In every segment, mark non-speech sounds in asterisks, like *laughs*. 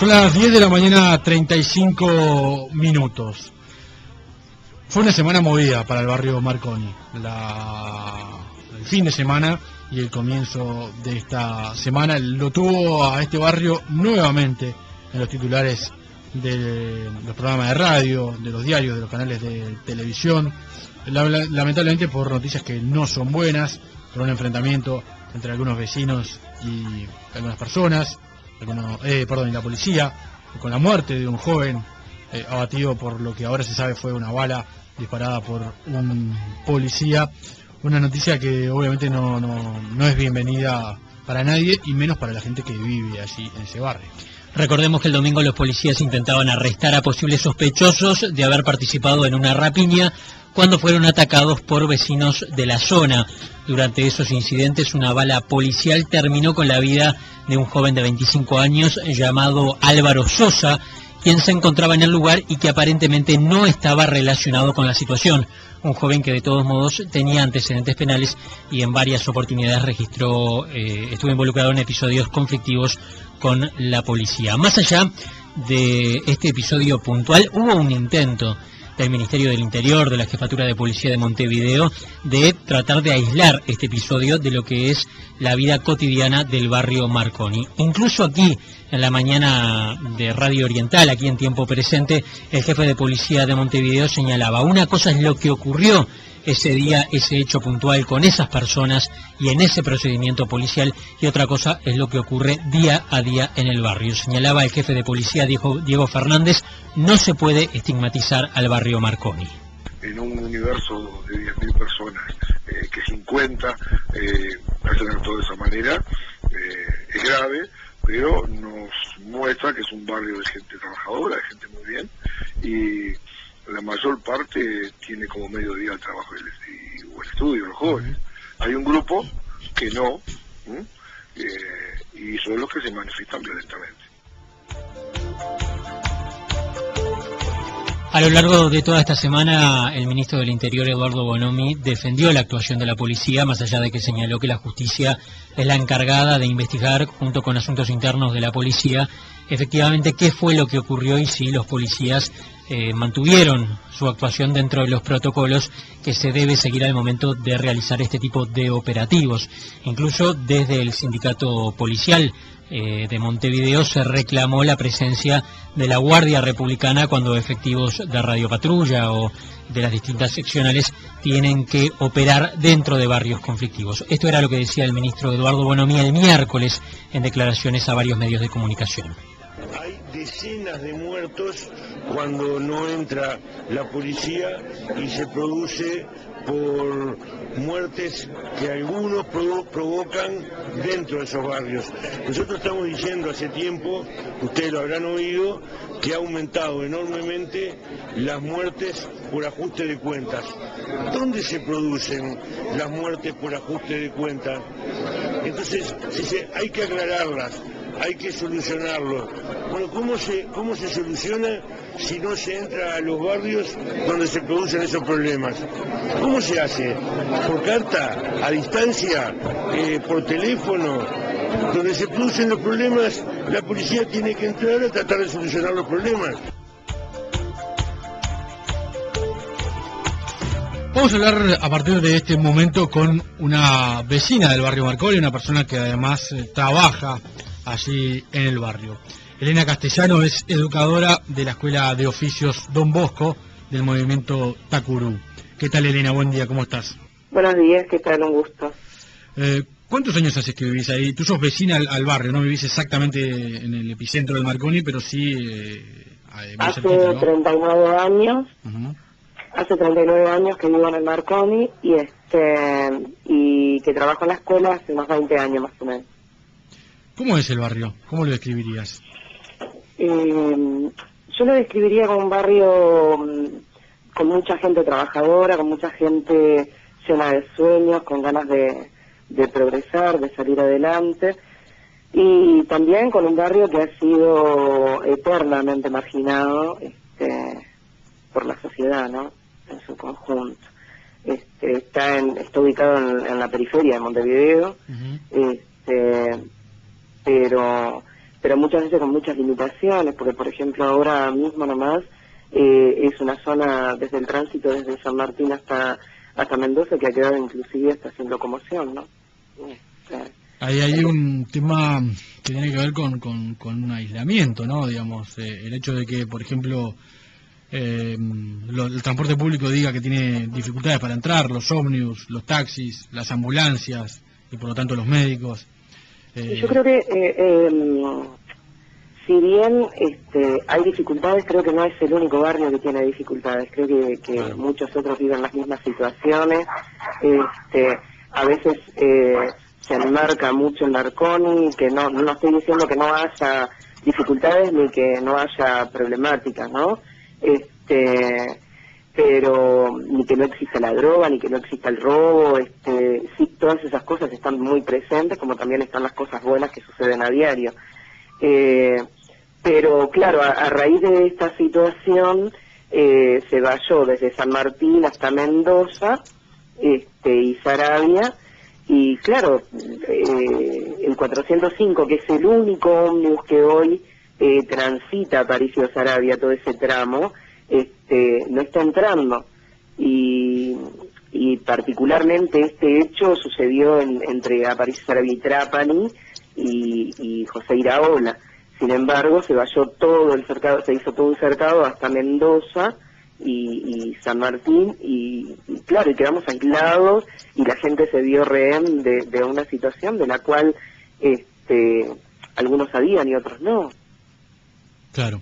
Son las 10 de la mañana, 35 minutos. Fue una semana movida para el barrio Marconi. el fin de semana y el comienzo de esta semana lo tuvo a este barrio nuevamente en los titulares de los programas de radio, de los diarios, de los canales de televisión. Lamentablemente por noticias que no son buenas, por un enfrentamiento entre algunos vecinos y algunas personas, eh, perdón, y la policía, con la muerte de un joven eh, abatido por lo que ahora se sabe fue una bala disparada por un policía. Una noticia que obviamente no, no, no es bienvenida para nadie y menos para la gente que vive allí en ese barrio. Recordemos que el domingo los policías intentaban arrestar a posibles sospechosos de haber participado en una rapiña cuando fueron atacados por vecinos de la zona. Durante esos incidentes, una bala policial terminó con la vida de un joven de 25 años llamado Álvaro Sosa, quien se encontraba en el lugar y que aparentemente no estaba relacionado con la situación. Un joven que de todos modos tenía antecedentes penales y en varias oportunidades registró, eh, estuvo involucrado en episodios conflictivos con la policía. Más allá de este episodio puntual, hubo un intento del Ministerio del Interior, de la Jefatura de Policía de Montevideo, de tratar de aislar este episodio de lo que es la vida cotidiana del barrio Marconi. Incluso aquí, en la mañana de Radio Oriental, aquí en tiempo presente, el jefe de policía de Montevideo señalaba, una cosa es lo que ocurrió ese día, ese hecho puntual con esas personas y en ese procedimiento policial y otra cosa es lo que ocurre día a día en el barrio. Señalaba el jefe de policía Diego, Fernández, no se puede estigmatizar al barrio Marconi. En un universo de 10.000 personas, eh, que 50 eh, hacen actuar de esa manera, eh, es grave, pero nos muestra que es un barrio de gente trabajadora, de gente muy bien, y la mayor parte tiene como medio día el trabajo y, o el estudio, los jóvenes. Hay un grupo que no, eh, y son los que se manifiestan violentamente. A lo largo de toda esta semana, el ministro del Interior, Eduardo Bonomi, defendió la actuación de la policía, más allá de que señaló que la justicia es la encargada de investigar, junto con asuntos internos de la policía, efectivamente qué fue lo que ocurrió y si los policías eh, mantuvieron su actuación dentro de los protocolos que se debe seguir al momento de realizar este tipo de operativos. Incluso desde el sindicato policial eh, de Montevideo se reclamó la presencia de la Guardia Republicana cuando efectivos de Radio Patrulla o de las distintas seccionales tienen que operar dentro de barrios conflictivos. Esto era lo que decía el ministro Eduardo Bonomía el miércoles en declaraciones a varios medios de comunicación decenas de muertos cuando no entra la policía y se produce por muertes que algunos provocan dentro de esos barrios. Nosotros estamos diciendo hace tiempo, ustedes lo habrán oído, que ha aumentado enormemente las muertes por ajuste de cuentas. ¿Dónde se producen las muertes por ajuste de cuentas? Entonces, hay que aclararlas hay que solucionarlo. Bueno, ¿cómo se, ¿cómo se soluciona si no se entra a los barrios donde se producen esos problemas? ¿Cómo se hace? ¿Por carta? ¿A distancia? Eh, ¿Por teléfono? Donde se producen los problemas, la policía tiene que entrar a tratar de solucionar los problemas. Vamos a hablar a partir de este momento con una vecina del barrio Marconi, una persona que además eh, trabaja allí en el barrio. Elena Castellano es educadora de la Escuela de Oficios Don Bosco del movimiento Takuru. ¿Qué tal Elena? Buen día, ¿cómo estás? Buenos días, ¿qué tal? Un gusto. Eh, ¿Cuántos años hace que vivís ahí? Tú sos vecina al, barrio, no vivís exactamente en el epicentro del Marconi, pero sí... Eh, hace 39 años. Hace 39 años que vivo en el Marconi y este y que trabajo en la escuela hace unos 20 años más o menos. ¿Cómo es el barrio? ¿Cómo lo describirías? Eh, yo lo describiría como un barrio mm, con mucha gente trabajadora, con mucha gente llena de sueños, con ganas de, progresar, de salir adelante, y también con un barrio que ha sido eternamente marginado este, por la sociedad, ¿no? En su conjunto. Este, está, está ubicado en, la periferia de Montevideo, este, pero pero muchas veces con muchas limitaciones, porque por ejemplo ahora mismo nomás eh, es una zona desde el tránsito desde San Martín hasta hasta Mendoza que ha quedado inclusive hasta sin locomoción, ¿no? Ahí hay un tema que tiene que ver con, con, con un aislamiento, ¿no? Digamos, eh, el hecho de que, por ejemplo, eh, el transporte público diga que tiene dificultades para entrar, los ómnibus, los taxis, las ambulancias y por lo tanto los médicos. Eh, Yo creo que eh, em, si bien este, hay dificultades, creo que no es el único barrio que tiene dificultades. Creo que, muchos otros viven las mismas situaciones. Este, a veces se enmarca mucho el Marconi, que no, no estoy diciendo que no haya dificultades ni que no haya problemáticas, ¿no? este pero ni que no exista la droga, ni que no exista el robo, este, sí, todas esas cosas están muy presentes, como también están las cosas buenas que suceden a diario. Eh, pero claro, a, raíz de esta situación eh, se vayó desde San Martín hasta Mendoza este, y Sarabia, y claro, eh, el 405, que es el único ómnibus que hoy eh, transita Aparicio Sarabia, todo ese tramo, este, no está entrando. Y, particularmente este hecho sucedió entre Aparicio Sarabia y y, José Iraola. Sin embargo, se vayó todo el cercado, se hizo todo un cercado hasta Mendoza y, San Martín y, claro, y quedamos aislados y la gente se vio rehén de, de una situación de la cual este, algunos sabían y otros no. Claro.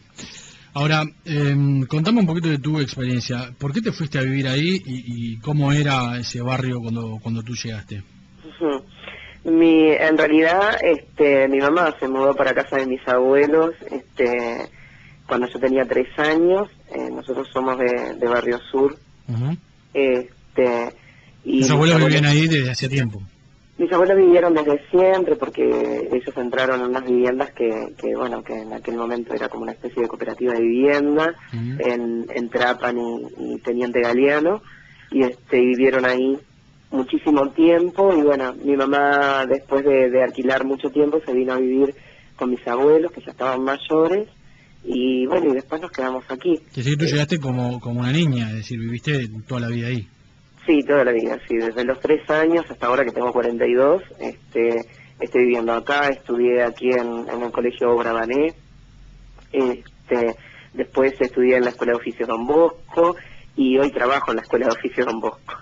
Ahora, eh, contame un poquito de tu experiencia. ¿Por qué te fuiste a vivir ahí y, cómo era ese barrio cuando, cuando tú llegaste? Mi, en realidad, este, mi mamá se mudó para casa de mis abuelos este, cuando yo tenía tres años. Eh, nosotros somos de, Barrio Sur. este, y ¿Tus abuelos vivían ahí desde hace tiempo? Mis abuelos vivieron desde siempre porque ellos entraron en unas viviendas que, que, bueno, que en aquel momento era como una especie de cooperativa de vivienda en, en Trapan y, Teniente Galeano y este vivieron ahí muchísimo tiempo y bueno, mi mamá después de, alquilar mucho tiempo se vino a vivir con mis abuelos que ya estaban mayores y bueno, y después nos quedamos aquí. Es decir, tú llegaste como, como una niña, es decir, viviste toda la vida ahí. Sí, toda la vida, sí, desde los tres años hasta ahora que tengo 42, este, estoy viviendo acá, estudié aquí en, el Colegio Brabané, este, después estudié en la Escuela de Oficios Don Bosco y hoy trabajo en la Escuela de Oficios Don Bosco.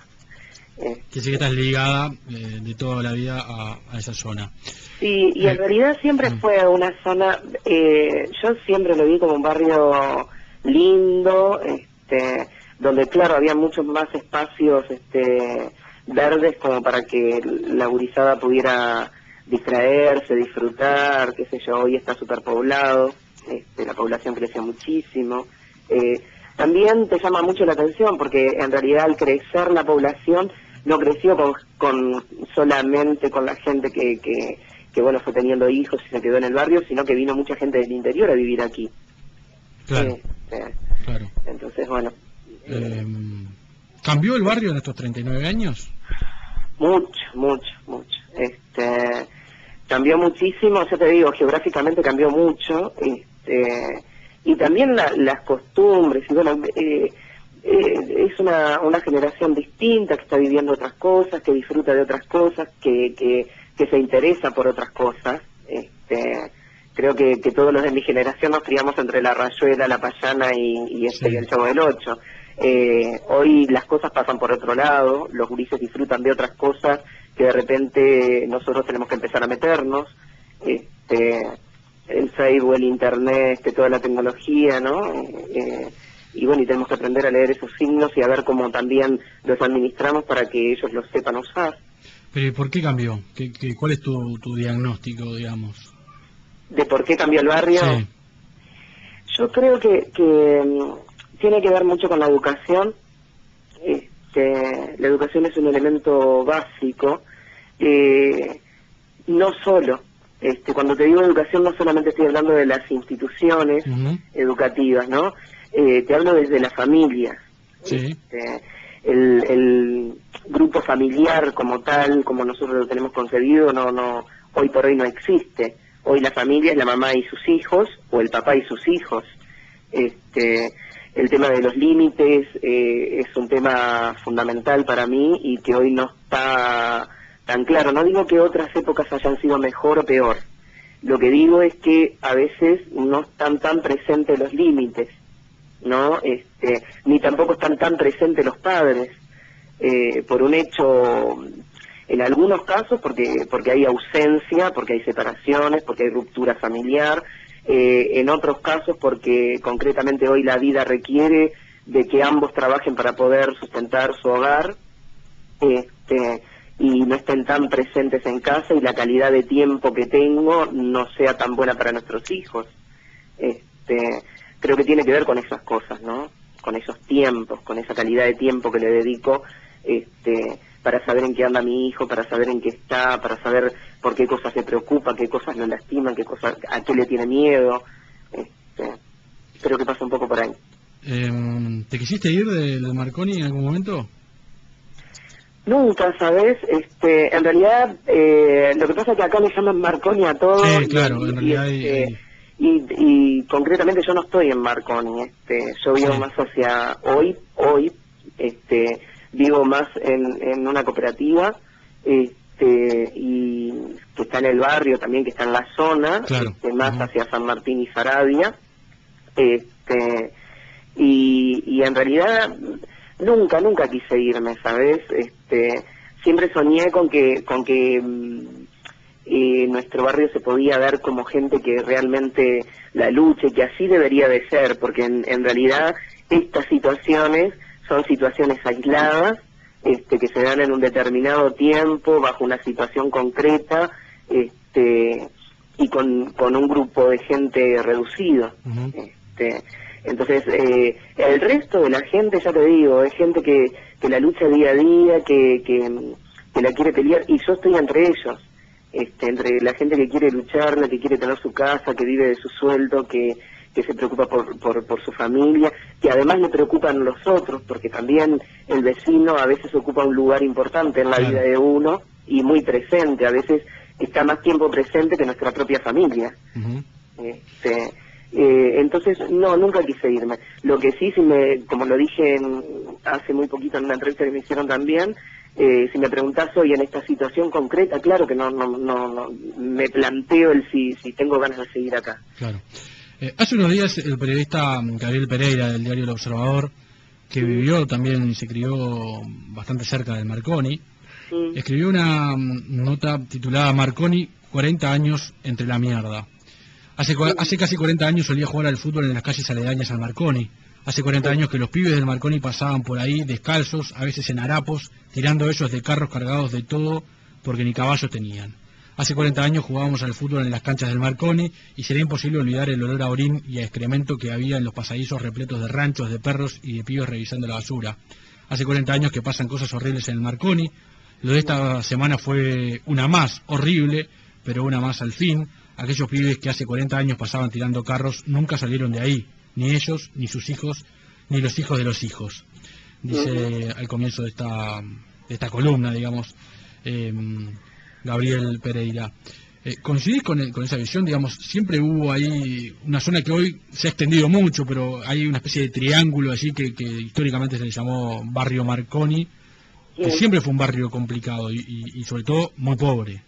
Eh, que sí que estás ligada eh, de toda la vida a, esa zona. Sí, y en eh, realidad siempre mm. fue una zona, eh, yo siempre lo vi como un barrio lindo, este, donde claro había muchos más espacios este, verdes como para que la gurizada pudiera distraerse, disfrutar, qué sé yo, hoy está superpoblado, este, la población creció muchísimo. Eh, también te llama mucho la atención porque en realidad al crecer la población no creció con, con solamente con la gente que, que, que, bueno fue teniendo hijos y se quedó en el barrio, sino que vino mucha gente del interior a vivir aquí. Claro. Este, claro. Entonces, bueno, eh, ¿Cambió el barrio en estos 39 años? Mucho, mucho, mucho. Este, cambió muchísimo, ya te digo, geográficamente cambió mucho. Este, y también las costumbres. Y bueno, eh, eh, es una, una generación distinta que está viviendo otras cosas, que disfruta de otras cosas, que, que, que se interesa por otras cosas. Este, creo que, que todos los de mi generación nos criamos entre la rayuela, la payana y, este, y el chavo del ocho. Eh, hoy las cosas pasan por otro lado, los gurises disfrutan de otras cosas que de repente nosotros tenemos que empezar a meternos. Este, el Facebook, el Internet, este, toda la tecnología, ¿no? Eh, y bueno, y tenemos que aprender a leer esos signos y a ver cómo también los administramos para que ellos los sepan usar. Pero ¿por qué cambió? ¿Qué, cuál es tu, tu diagnóstico, digamos? ¿De por qué cambió el barrio? Yo creo que, que tiene que ver mucho con la educación. Este, la educación es un elemento básico. Eh, no solo, este, cuando te digo educación no solamente estoy hablando de las instituciones educativas, ¿no? Eh, te hablo desde la familia. Este, el, el, grupo familiar como tal, como nosotros lo tenemos concebido, no, no, hoy por hoy no existe. Hoy la familia es la mamá y sus hijos o el papá y sus hijos. Este, el tema de los límites eh, es un tema fundamental para mí y que hoy no está tan claro. No digo que otras épocas hayan sido mejor o peor. Lo que digo es que a veces no están tan presentes los límites, ¿no? Este, ni tampoco están tan presentes los padres. Eh, por un hecho, en algunos casos, porque, porque hay ausencia, porque hay separaciones, porque hay ruptura familiar, eh, en otros casos porque concretamente hoy la vida requiere de que ambos trabajen para poder sustentar su hogar este, y no estén tan presentes en casa y la calidad de tiempo que tengo no sea tan buena para nuestros hijos. Este, creo que tiene que ver con esas cosas, ¿no? Con esos tiempos, con esa calidad de tiempo que le dedico este, para saber en qué anda mi hijo, para saber en qué está, para saber por qué cosas se preocupa, qué cosas lo lastiman, qué cosas, a qué le tiene miedo. Este, creo que pasa un poco por ahí. Em, ¿Te quisiste ir del Marconi en algún momento? Nunca, ¿sabes? Este, en realidad, eh, lo que pasa es que acá me llaman Marconi a todos. Sí, claro, en realidad este, y, y, concretamente yo no estoy en Marconi, este, yo vivo más hacia hoy, hoy, este, vivo más en, en una cooperativa, este, y que está en el barrio también, que está en la zona, este, más hacia San Martín y Sarabia, este, y, y en realidad nunca, nunca quise irme, ¿sabes? Este, siempre soñé con que, con que mm, eh, nuestro barrio se podía ver como gente que realmente la luche, que así debería de ser, porque en, en realidad estas situaciones son situaciones aisladas, este, que se dan en un determinado tiempo, bajo una situación concreta, este, y con, con un grupo de gente reducido. este, entonces, eh, el resto de la gente, ya te digo, es gente que, que la lucha día a día, que, que, que la quiere pelear, y yo estoy entre ellos. Este, entre la gente que quiere luchar, la que quiere tener su casa, que vive de su sueldo, que, que se preocupa por, por, por, su familia, que además le preocupan los otros, porque también el vecino a veces ocupa un lugar importante en la vida de uno y muy presente, a veces está más tiempo presente que nuestra propia familia. este, eh, entonces, no, nunca quise irme. Lo que sí, si me, como lo dije hace muy poquito en una entrevista que me hicieron también, eh, si me preguntás hoy en esta situación concreta, claro que no, no, no, me planteo el si, si tengo ganas de seguir acá. Claro. Eh, hace unos días el periodista Gabriel Pereira del diario El Observador, que vivió también y se crió bastante cerca del Marconi, escribió una nota titulada Marconi, 40 años entre la mierda. Hace, hace casi 40 años solía jugar al fútbol en las calles aledañas al Marconi. Hace 40 años que los pibes del Marconi pasaban por ahí descalzos, a veces en harapos, tirando ellos de carros cargados de todo porque ni caballos tenían. Hace 40 años jugábamos al fútbol en las canchas del Marconi y sería imposible olvidar el olor a orín y a excremento que había en los pasadizos repletos de ranchos, de perros y de pibes revisando la basura. Hace 40 años que pasan cosas horribles en el Marconi. Lo de esta semana fue una más, horrible, pero una más al fin. Aquellos pibes que hace 40 años pasaban tirando carros nunca salieron de ahí, ni ellos, ni sus hijos, ni los hijos de los hijos. Dice al comienzo de esta, de esta columna, digamos. Eh, Gabriel Pereira. Eh, ¿Coincidís con, con, esa visión? Digamos, siempre hubo ahí una zona que hoy se ha extendido mucho, pero hay una especie de triángulo allí que, históricamente se le llamó Barrio Marconi, que siempre fue un barrio complicado y, sobre todo muy pobre.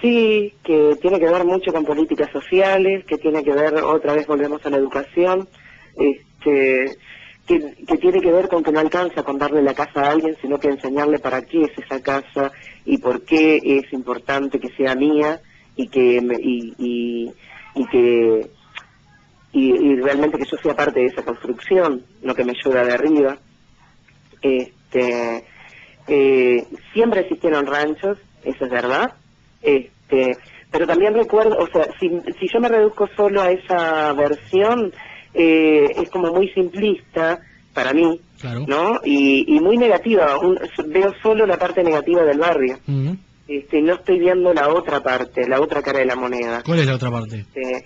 Sí, que tiene que ver mucho con políticas sociales, que tiene que ver, otra vez volvemos a la educación, este, que, tiene que ver con que no alcanza con darle la casa a alguien, sino que enseñarle para qué es esa casa y por qué es importante que sea mía y que y, y, y que y, realmente que yo sea parte de esa construcción, no que me ayuda de arriba. Este, eh, siempre existieron ranchos, eso es verdad. Este, pero también recuerdo, o sea, si, si yo me reduzco solo a esa versión, eh, es como muy simplista para mí, ¿no? Y, y muy negativa, veo solo la parte negativa del barrio. este, no estoy viendo la otra parte, la otra cara de la moneda. ¿Cuál es la otra parte? Este,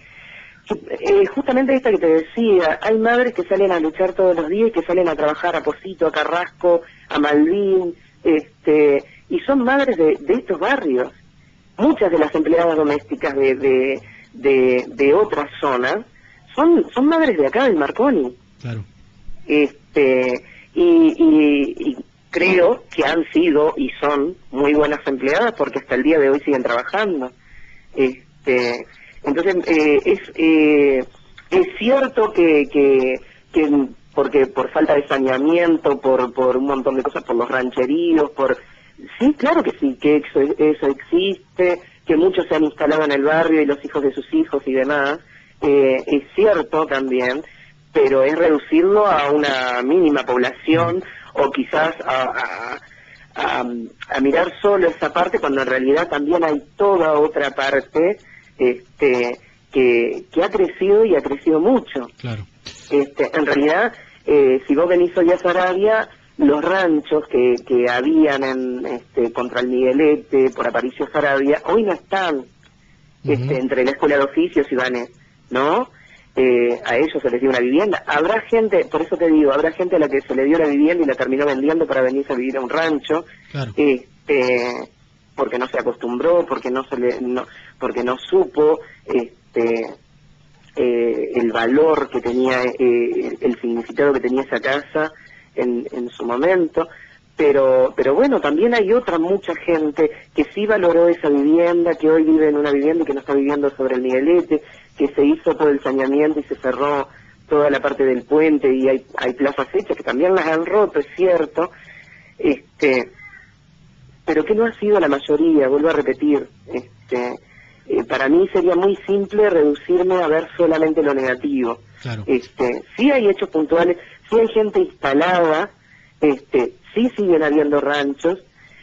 eh, justamente esta que te decía, hay madres que salen a luchar todos los días, que salen a trabajar a Posito, a Carrasco, a Malvin, este, y son madres de, de estos barrios. muchas de las empleadas domésticas de, de, de, de otras zonas son, son madres de acá, del Marconi. Claro. Este, y, y, y creo que han sido y son muy buenas empleadas porque hasta el día de hoy siguen trabajando. Este, entonces, eh, es, eh, es cierto que, que, que porque por falta de saneamiento, por, por un montón de cosas, por los rancheríos, por... Sí, claro que sí, que eso, eso existe, que muchos se han instalado en el barrio y los hijos de sus hijos y demás, eh, es cierto también, pero es reducirlo a una mínima población o quizás a, a, a, mirar solo esa parte cuando en realidad también hay toda otra parte este, que, que ha crecido y ha crecido mucho. Claro. Este, en realidad, eh, si vos venís hoy a Sarabia, los ranchos que, que habían en, este, contra el Miguelete, por Aparicio Sarabia, hoy no están este, entre la Escuela de Oficios y Vanes, ¿no? Eh, a ellos se les dio una vivienda. Habrá gente, por eso te digo, habrá gente a la que se le dio la vivienda y la terminó vendiendo para venirse a vivir a un rancho, Claro. este, porque no se acostumbró, porque no se le, no, porque no supo, este, eh, el valor que tenía, eh, el significado que tenía esa casa en, en su momento. Pero, pero bueno, también hay otra mucha gente que sí valoró esa vivienda, que hoy vive en una vivienda y que no está viviendo sobre el Miguelete, que se hizo todo el saneamiento y se cerró toda la parte del puente y hay, hay plazas hechas que también las han roto, es cierto, este, pero que no ha sido la mayoría, vuelvo a repetir, este, eh, para mí sería muy simple reducirme a ver solamente lo negativo. Claro. Este, sí hay hechos puntuales, sí hay gente instalada, este, sí siguen habiendo ranchos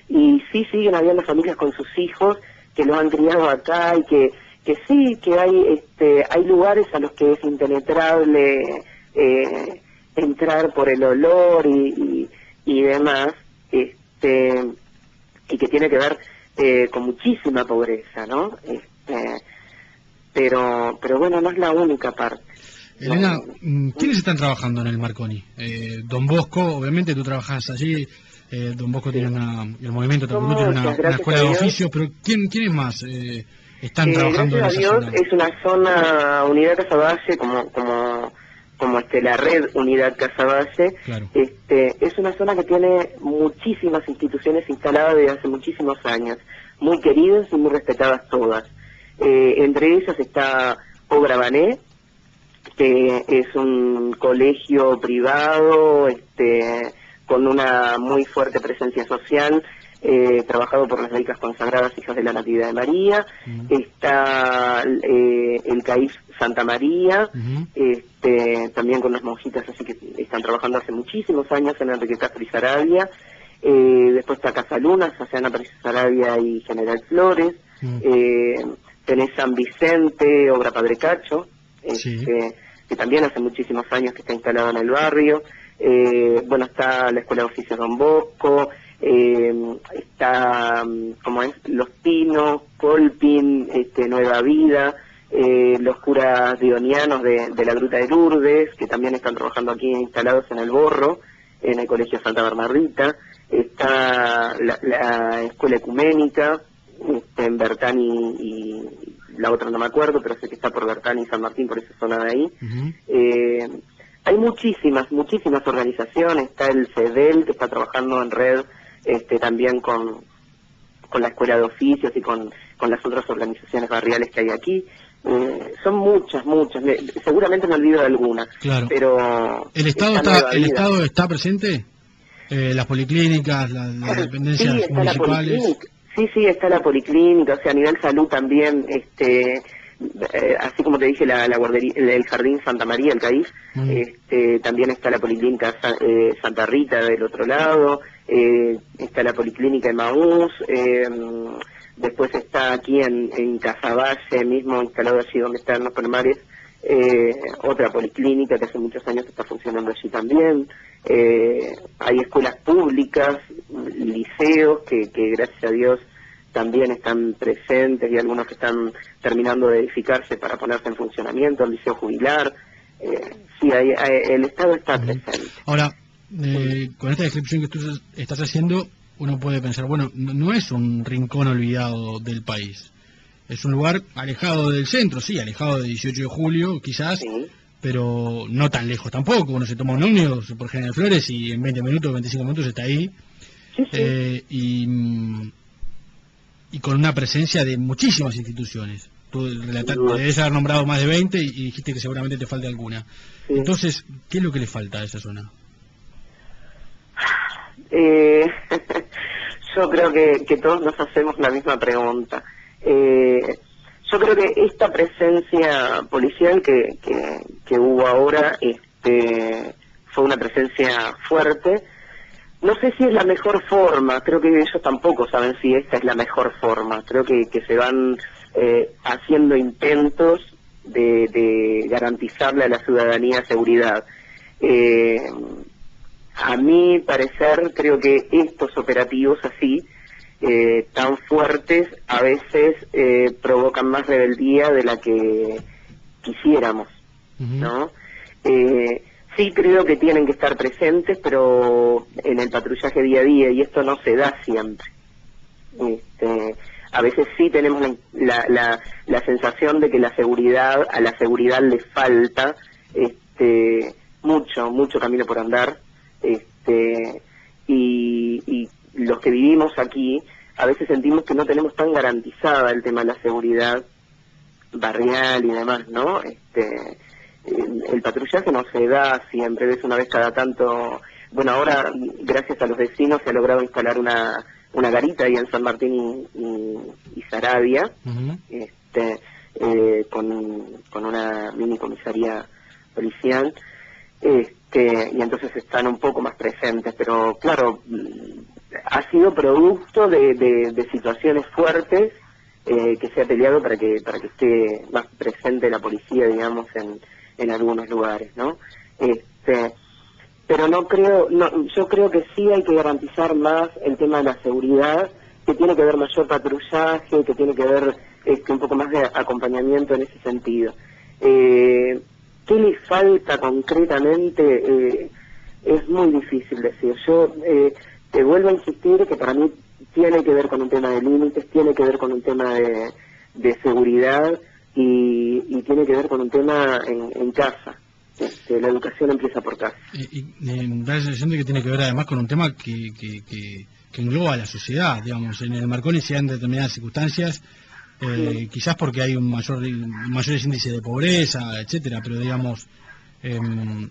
y sí siguen habiendo familias con sus hijos que los han criado acá y que, que sí, que hay, este, hay lugares a los que es impenetrable eh, entrar por el olor y, y, y demás, este, y que tiene que ver eh, con muchísima pobreza, ¿no? Este, pero, pero bueno, no es la única parte. Elena, No. mm, ¿quiénes están trabajando en el Marconi? Eh, Don Bosco, obviamente tú trabajas allí, eh, Don Bosco tiene una, el movimiento Tacuarú tiene una, escuela de oficios, pero ¿quién, ¿quiénes más eh, están Eh, trabajando en gracias a Dios zona? es una zona Unidad Casaballe como como como este la red Unidad Casaballe Claro. este es una zona que tiene muchísimas instituciones instaladas desde hace muchísimos años muy queridas y muy respetadas todas Eh, entre ellas está Obra Bané que es un colegio privado este con una muy fuerte presencia social eh, trabajado por las laicas consagradas hijas de la Natividad de María. Está eh, el CAIF Santa María este, también con las monjitas así que están trabajando hace muchísimos años en Enrique Castro y Sarabia. Eh, después está Casa Luna, Ana Patricia Sarabia y General Flores. Eh, tenés San Vicente, Obra Padre Cacho, Sí. este, que también hace muchísimos años que está instalado en el barrio. Eh, bueno, está la Escuela de Oficios Don Bosco, eh, está, mm, como es, Los Pinos, Colpin, este, Nueva Vida, eh, los curas dionianos de, de la Gruta de Lourdes, que también están trabajando aquí instalados en el Borro, en el Colegio Santa Bernardita, está la, la Escuela Ecuménica, este, en Bertani y la otra no me acuerdo, pero sé que está por Bertani y San Martín, por esa zona de ahí. Eh, hay muchísimas, muchísimas organizaciones, está el CEDEL que está trabajando en red este, también con, con la Escuela de Oficios y con, con las otras organizaciones barriales que hay aquí. Eh, son muchas, muchas, Me- seguramente me olvido de alguna, Claro. pero... ¿El Estado esta está, el vida. Estado está presente? Eh, las policlínicas, la- las dependencias Sí, la municipales. policlínica. Sí, sí, está la policlínica, o sea, a nivel salud también, este, eh, así como te dije, la, la guardería, el, el jardín Santa María, el CAIF, Mm. este, también está la policlínica eh, Santa Rita del otro lado, eh, está la policlínica Emaús, eh, después está aquí en, en Casaballe, mismo instalado allí donde están los palmares, eh, otra policlínica que hace muchos años está funcionando allí también. Hay escuelas públicas, liceos que, que gracias a Dios también están presentes y algunos que están terminando de edificarse para ponerse en funcionamiento, el liceo jubilar. Eh, sí, hay- hay- el Estado está presente. Ahora, eh, con esta descripción que tú estás haciendo, uno puede pensar, bueno, no, es un rincón olvidado del país. Es un lugar alejado del centro, sí, alejado de 18 de julio, quizás, Sí. pero no tan lejos tampoco. Uno se toma un ómnibus por General Flores y en 20 minutos, 25 minutos está ahí. Sí, sí. Eh, y, mm, y con una presencia de muchísimas instituciones. Tú debes haber nombrado más de 20 y, y dijiste que seguramente te falta alguna. Sí. Entonces, ¿qué es lo que le falta a esa zona? Eh, *laughs* yo creo que, que todos nos hacemos la misma pregunta. Eh, yo creo que esta presencia policial que, que, que hubo ahora este, fue una presencia fuerte. No sé si es la mejor forma, creo que ellos tampoco saben si esta es la mejor forma. Creo que, que se van eh, haciendo intentos de, de garantizarle a la ciudadanía seguridad. Eh, a mi parecer, creo que estos operativos así, eh, tan fuertes, a veces eh, provocan más rebeldía de la que quisiéramos. ¿no? Sí creo que tienen que estar presentes, pero en el patrullaje día a día, y esto no se da siempre. Este, a veces sí tenemos la, la, la, la sensación de que la seguridad, a la seguridad le falta este, mucho, mucho camino por andar. Este, y, y los que vivimos aquí, a veces sentimos que no tenemos tan garantizada el tema de la seguridad barrial y demás, ¿no? Este, el, el patrullaje no se da siempre, es una vez cada tanto. Bueno, ahora, gracias a los vecinos, se ha logrado instalar una, una garita ahí en San Martín y, y, Ujú. este, eh, con, con una mini comisaría policial, este, y entonces están un poco más presentes, pero claro, ha sido producto de, de- de situaciones fuertes eh, que se ha peleado para que para que esté más presente la policía, digamos, en, en algunos lugares, ¿no? Este, pero no creo, no, yo creo que sí hay que garantizar más el tema de la seguridad, que tiene que ver mayor patrullaje, que tiene que ver este, un poco más de acompañamiento en ese sentido. Eh, ¿Qué le falta concretamente? Eh, es muy difícil decir. Yo eh, te vuelvo a insistir que para mí tiene que ver con un tema de límites, tiene que ver con un tema de, de seguridad y, y tiene que ver con un tema en, en casa. Este, la educación empieza por casa. Y, y, da la sensación de que tiene que ver además con un tema que, que, que, que engloba a la sociedad, digamos. En el Marconi se dan determinadas circunstancias, eh, quizás porque hay un mayor mayores índices de pobreza, etcétera, pero digamos, em,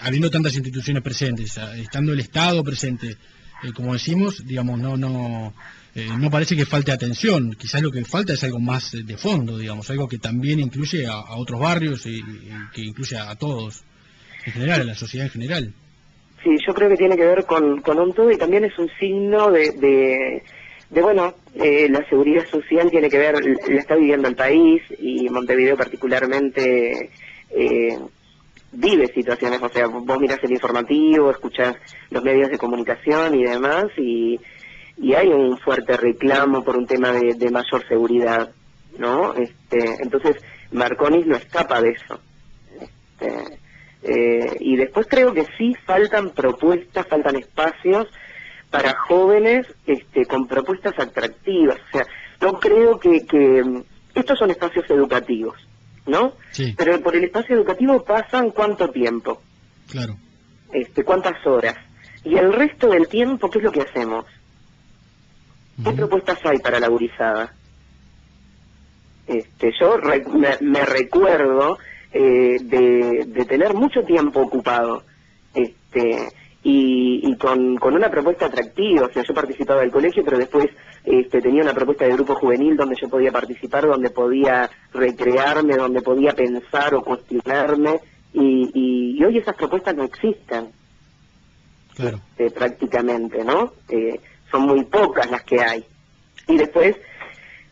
habiendo tantas instituciones presentes, estando el Estado presente, eh, como decimos, digamos, no no eh, no parece que falte atención. Quizás lo que falta es algo más de fondo, digamos, algo que también incluye a, otros barrios y, que incluye a todos, en general, a la sociedad en general. Sí, yo creo que tiene que ver con, con un todo y también es un signo de, de, bueno, eh, la seguridad social tiene que ver, la está viviendo el país y Montevideo particularmente eh, vive situaciones, o sea, vos mirás el informativo, escuchás los medios de comunicación y demás y, y hay un fuerte reclamo por un tema de, de mayor seguridad, ¿no? Este, entonces, Marconis no escapa de eso. Este, eh, y después creo que sí faltan propuestas, faltan espacios para jóvenes este, con propuestas atractivas. O sea, no creo que, que estos son espacios educativos, ¿no? Sí, Pero por el espacio educativo pasan cuánto tiempo, claro. este, cuántas horas. Y el resto del tiempo, ¿qué es lo que hacemos? ¿Qué propuestas hay para la gurizada? Este, yo re- me, me recuerdo eh, de, de tener mucho tiempo ocupado este, y, y con, con una propuesta atractiva. O sea, yo participaba del colegio, pero después este, tenía una propuesta de grupo juvenil donde yo podía participar, donde podía recrearme, donde podía pensar o cuestionarme. Y, y, y hoy esas propuestas no existen Claro. eh, prácticamente, ¿no? Eh, son muy pocas las que hay. Y después,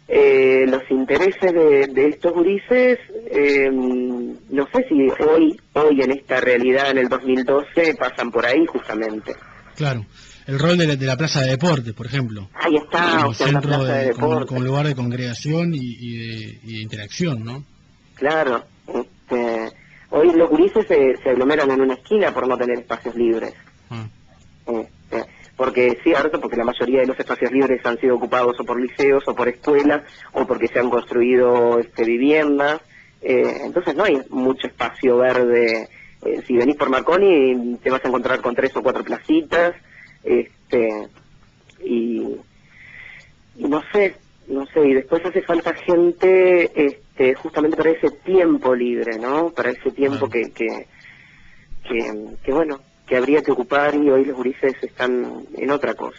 eh, los intereses de, de estos gurises, eh, no sé si hoy, hoy en esta realidad, en el 2012, pasan por ahí justamente. Claro. El rol de la, de la plaza de deportes, por ejemplo. Ahí está, como o sea, centro plaza de, de, como, deporte. como lugar de congregación y, y de, y de interacción, ¿no? Claro. Este, hoy los gurises se, se aglomeran en una esquina por no tener espacios libres. Ah, Este, porque es cierto, porque la mayoría de los espacios libres han sido ocupados o por liceos o por escuelas o porque se han construido este, viviendas, eh, entonces no hay mucho espacio verde. Eh, si venís por Marconi te vas a encontrar con tres o cuatro placitas, este, y, y no sé, no sé, y después hace falta gente este, justamente para ese tiempo libre, ¿no? Para ese tiempo que, que, que, bueno, que habría que ocupar y hoy los gurises están en otra cosa.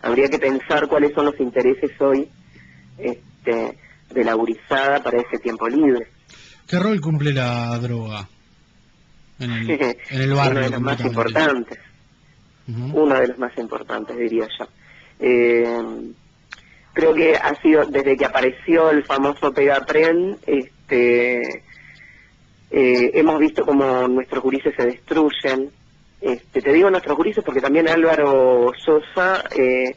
Habría que pensar cuáles son los intereses hoy este, de la gurizada para ese tiempo libre. ¿Qué rol cumple la droga en el, *laughs* en el barrio? Uno de los más importantes. Uno de los más importantes, diría yo. Eh, creo que ha sido desde que apareció el famoso Pegapren, este, eh, hemos visto como nuestros gurises se destruyen. Este, te digo nuestros gurises porque también Álvaro Sosa eh,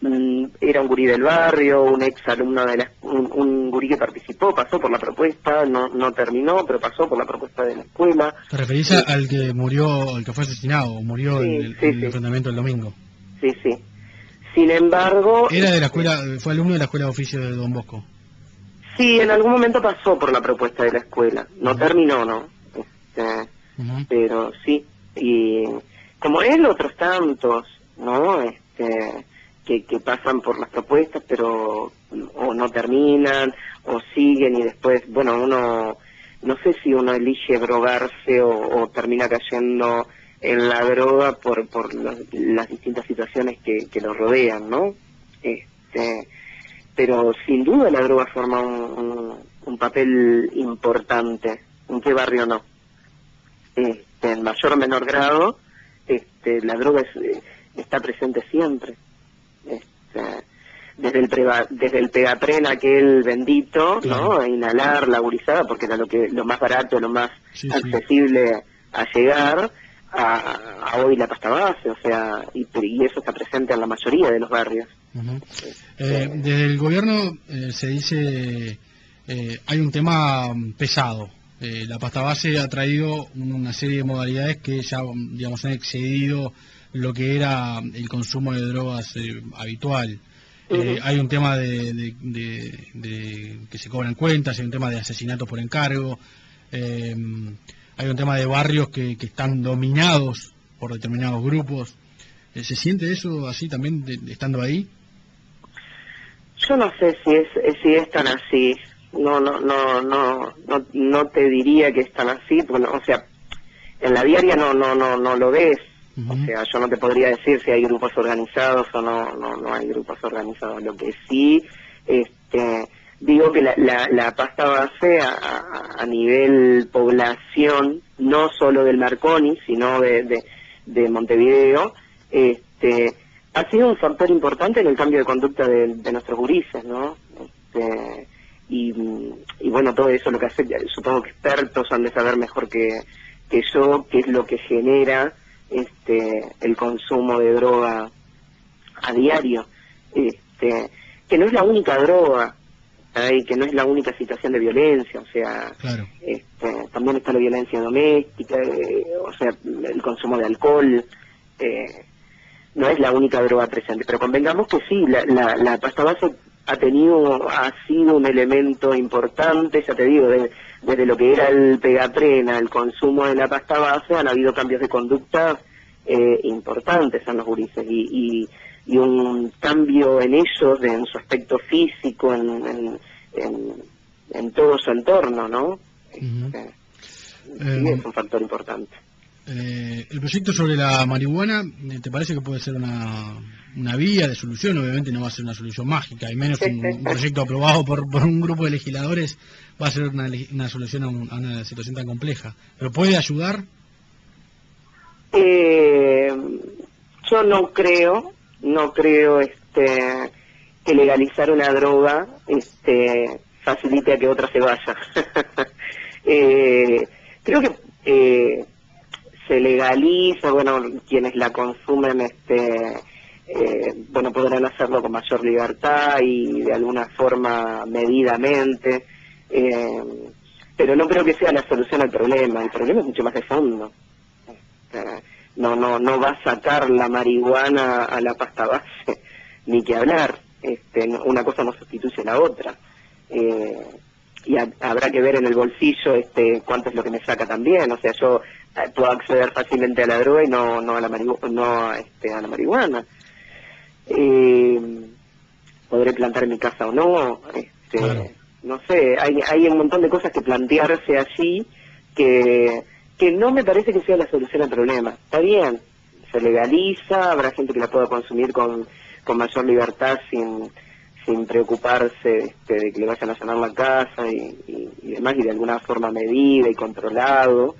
mm, era un gurí del barrio, un ex alumno de la, un, gurí que participó, pasó por la propuesta, no, no terminó, pero pasó por la propuesta de la escuela. ¿Te referís al que murió, al que fue asesinado, murió en el, enfrentamiento el domingo? Sí, sí. Sin embargo... Era de la escuela, fue alumno de la escuela de oficio de Don Bosco. Sí, en algún momento pasó por la propuesta de la escuela. No terminó, ¿no? Este, pero sí. Y como él, otros tantos, ¿no? Este, que, que pasan por las propuestas, pero o no terminan, o siguen y después, bueno, uno, no sé si uno elige drogarse o termina cayendo en la droga por, por las distintas situaciones que, que lo rodean, ¿no? Este, pero sin duda la droga forma un, un, papel importante. ¿En qué barrio no? Este, en mayor o menor grado, este, la droga está presente siempre. Este, desde el desde el pegapren aquel bendito, ¿no? A inhalar la gurizada porque era lo que lo más barato, lo más accesible a llegar a, hoy la pasta base, o sea, y, eso está presente en la mayoría de los barrios. Eh, desde el gobierno eh, se dice, eh, hay un tema pesado. La pasta base ha traído una serie de modalidades que ya, digamos, han excedido lo que era el consumo de drogas habitual. hay un tema de, que se cobran cuentas, hay un tema de asesinatos por encargo hay un tema de barrios que, están dominados por determinados grupos. Eh, ¿Se siente eso así también estando ahí? Yo no sé si es si es tan así. No no no no no no te diría que es tan así, bueno, o sea, en la diaria no no no no lo ves. O sea, yo no te podría decir si hay grupos organizados o no no no hay grupos organizados. Lo que sí este digo que la, la, pasta base a, nivel población, no solo del Marconi, sino de, de, Montevideo, este, ha sido un factor importante en el cambio de conducta de, nuestros gurises, ¿no? Este, y, y, bueno, todo eso lo que hace, supongo que expertos han de saber mejor que, que yo qué es lo que genera este, el consumo de droga a diario. Este, que no es la única droga, y que no es la única situación de violencia, o sea, este, también está la violencia doméstica, eh, o sea, el consumo de alcohol, eh, no es la única droga presente, pero convengamos que sí, la, la, la pasta base ha tenido, ha sido un elemento importante, ya te digo, desde lo que era el pegatrena, el consumo de la pasta base, han habido cambios de conducta eh, importantes en los gurises y, y y un cambio en ellos, en su aspecto físico, en, en, todo su entorno, ¿no? Este, eh, es un factor importante. Eh, el proyecto sobre la marihuana, eh, ¿te parece que puede ser una, una vía de solución? Obviamente no va a ser una solución mágica, y menos un, proyecto aprobado por, por, un grupo de legisladores va a ser una, una solución a, una situación tan compleja. ¿Pero puede ayudar? yo no creo, no creo este que legalizar una droga este facilite a que otra se vaya. *laughs* eh, creo que eh, se legaliza, bueno, quienes la consumen este eh, bueno, podrán hacerlo con mayor libertad y de alguna forma medidamente, eh, pero no creo que sea la solución al problema, el problema es mucho más de fondo. No, no, no va a sacar la marihuana a la pasta base, *laughs* ni que hablar. Este, una cosa no sustituye a la otra. Eh, y habrá que ver en el bolsillo este cuánto es lo que me saca también. O sea, yo puedo acceder fácilmente a la droga y no, no a la marihuana. No, este, a la marihuana. Eh, podré plantar en mi casa o no. Este, No sé, hay, hay un montón de cosas que plantearse así que, que no me parece que sea la solución al problema. Está bien, se legaliza, habrá gente que la pueda consumir con, con mayor libertad sin sin preocuparse este, de que le vayan a llenar la casa y, demás, y de alguna forma medida y controlado,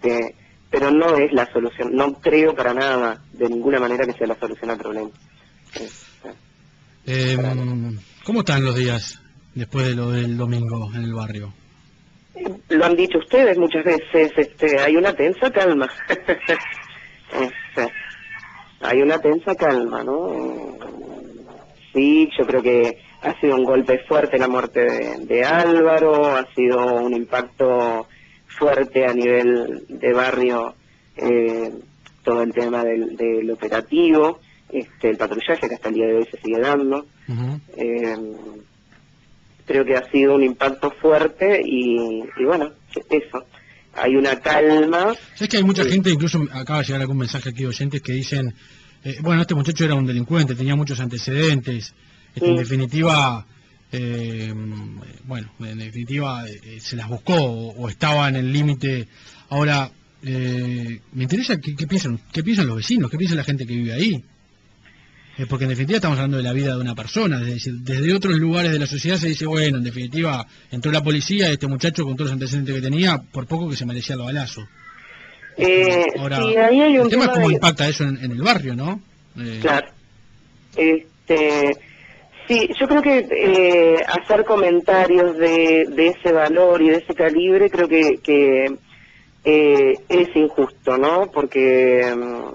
este, pero no es la solución, no creo para nada, de ninguna manera que sea la solución al problema. Em, ¿Cómo están los días después de lo del domingo en el barrio? Lo han dicho ustedes muchas veces, este, hay una tensa calma. *laughs* Este, hay una tensa calma, ¿no? Sí, yo creo que ha sido un golpe fuerte la muerte de, Álvaro, ha sido un impacto fuerte a nivel de barrio eh, todo el tema del, operativo, este, el patrullaje que hasta el día de hoy se sigue dando. Eh, creo que ha sido un impacto fuerte y, bueno, eso. Hay una calma. Es que hay mucha gente, incluso acaba de llegar algún mensaje aquí de oyentes que dicen eh, bueno, este muchacho era un delincuente, tenía muchos antecedentes, este, en definitiva, eh, bueno, en definitiva eh, se las buscó o, estaba en el límite. Ahora, me interesa qué, piensan, qué piensan los vecinos, qué piensa la gente que vive ahí. porque en definitiva estamos hablando de la vida de una persona. Desde, desde otros lugares de la sociedad se dice, bueno, en definitiva entró la policía, este muchacho con todos los antecedentes que tenía, por poco que se merecía el balazo. Eh, sí, ahí hay un el tema, es cómo impacta eso en, el barrio, ¿no? Eh, claro. Este, sí, yo creo que eh, hacer comentarios de, de ese valor y de ese calibre creo que, que eh, es injusto, ¿no? Porque mm,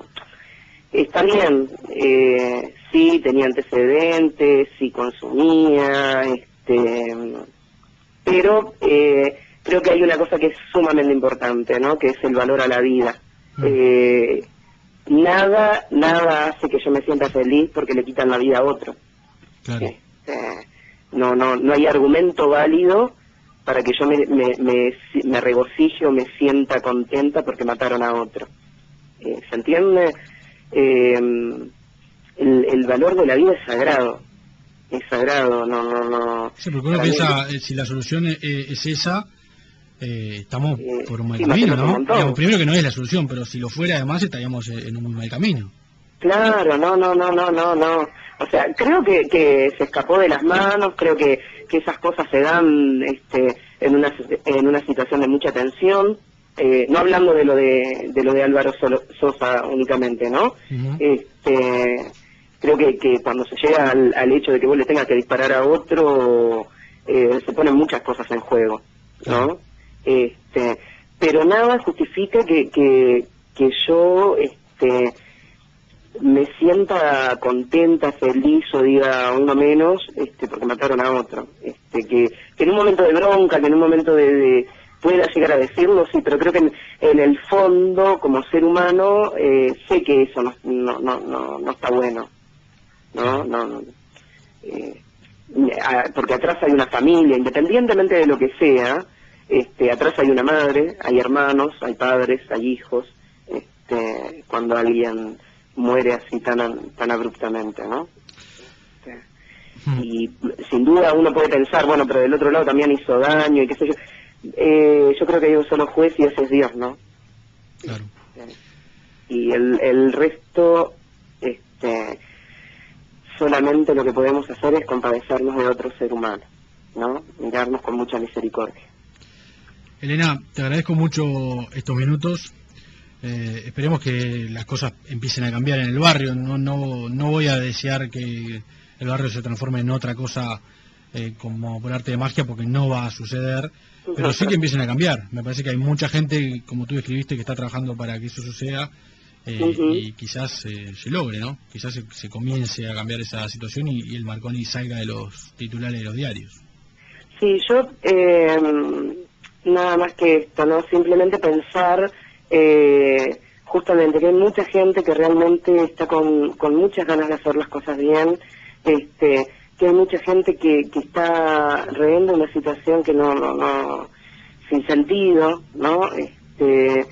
está bien, eh, sí tenía antecedentes, sí consumía, este, pero eh, creo que hay una cosa que es sumamente importante, ¿no? Que es el valor a la vida. Mm. Eh, nada, nada hace que yo me sienta feliz porque le quitan la vida a otro. Este, no, no, no hay argumento válido para que yo me, me, me, regocije o me sienta contenta porque mataron a otro. Eh, ¿Se entiende? Eh, el, el valor de la vida es sagrado. Es sagrado, no, no, no. Sí, porque uno piensa, si la solución es esa, eh, estamos por un mal camino, ¿no? primero que no es la solución, pero si lo fuera además estaríamos en un mal camino. Claro, no, no, no, no, no, no. O sea, creo que, que se escapó de las manos, creo que, que esas cosas se dan este, en, una, en una situación de mucha tensión, eh, no hablando de lo de, de lo de Álvaro Sosa únicamente, ¿no? este, creo que, que cuando se llega al, al, hecho de que vos le tengas que disparar a otro, eh, se ponen muchas cosas en juego, ¿no? Este, pero nada justifica que, que, que yo este, me sienta contenta, feliz o diga uno menos este, porque mataron a otro. Este, que, en un momento de bronca, que en un momento de, pueda llegar a decirlo, sí, pero creo que en, el fondo, como ser humano, eh, sé que eso no, no, no, no, está bueno. ¿No? no, eh, porque atrás hay una familia, independientemente de lo que sea, este, atrás hay una madre, hay hermanos, hay padres, hay hijos, este, cuando alguien muere así tan, tan abruptamente, ¿no? Este, hmm. y sin duda uno puede pensar, bueno, pero del otro lado también hizo daño y qué sé yo. Eh, yo creo que hay un solo juez y ese es Dios, ¿no? Claro. Y el, el resto, este, solamente lo que podemos hacer es compadecernos de otro ser humano, ¿no? Mirarnos con mucha misericordia. Elena, te agradezco mucho estos minutos. Eh, esperemos que las cosas empiecen a cambiar en el barrio. No, no, no voy a desear que el barrio se transforme en otra cosa eh, como por arte de magia, porque no va a suceder. Pero sí que empiecen a cambiar. Me parece que hay mucha gente, como tú describiste, que está trabajando para que eso suceda. Eh, y quizás se logre, ¿no? Quizás se, comience a cambiar esa situación y, y el Marconi salga de los titulares de los diarios. Sí, yo nada más que esto, ¿no? Simplemente pensar eh, justamente que hay mucha gente que realmente está con, muchas ganas de hacer las cosas bien, este, que hay mucha gente que, que está reviendo una situación que no, no, no, sin sentido, ¿no? Este,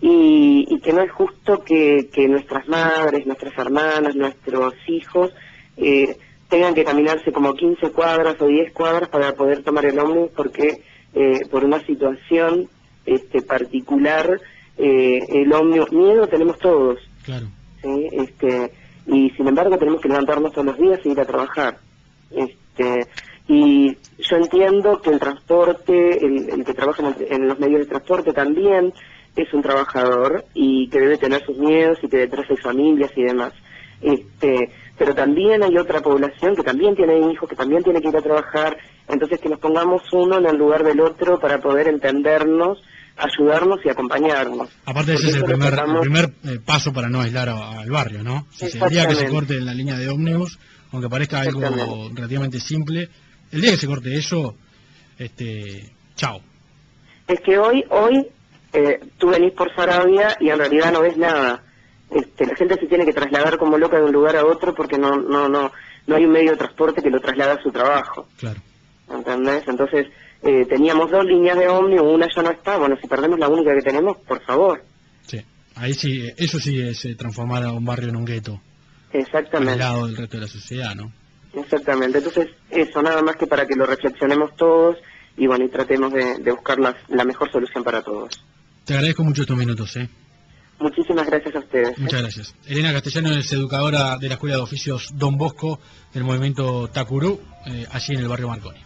y, y que no es justo que, que nuestras madres, nuestras hermanas, nuestros hijos eh, tengan que caminarse como 15 cuadras o 10 cuadras para poder tomar el ómnibus porque eh, por una situación este, particular eh, el ómnibus, miedo tenemos todos. Claro. ¿sí? Este, y sin embargo tenemos que levantarnos todos los días e ir a trabajar. Este, y yo entiendo que el transporte, el, el que trabaja en, el- en los medios de transporte también es un trabajador y que debe tener sus miedos y que detrás hay familias y demás. Este, pero también hay otra población que también tiene hijos, que también tiene que ir a trabajar, entonces que nos pongamos uno en el lugar del otro para poder entendernos, ayudarnos y acompañarnos. Aparte ese es el primer, el primer eh, paso para no aislar a- al barrio, ¿no? Si se- el día que se corte la línea de ómnibus, aunque parezca algo relativamente simple, el día que se corte eso, este, chao. es que hoy, hoy, eh, tú venís por Sarabia y en realidad no ves nada. Este, la gente se tiene que trasladar como loca de un lugar a otro porque no, no, no, no hay un medio de transporte que lo traslada a su trabajo. Claro. ¿Entendés? Entonces, eh, teníamos dos líneas de ómnibus, una ya no está. Bueno, si perdemos la única que tenemos, por favor. Sí. Ahí sí, eso sí es eh, transformar a un barrio en un gueto, Exactamente. aislado del resto de la sociedad, ¿no? Exactamente. Entonces, eso, nada más que para que lo reflexionemos todos y bueno, y tratemos de, de buscar la, la mejor solución para todos. Te agradezco mucho estos minutos, ¿eh? Muchísimas gracias a ustedes. ¿eh? Muchas gracias. Elena Castellano es educadora de la Escuela de Oficios Don Bosco del movimiento Tacurú, eh, allí en el barrio Marconi.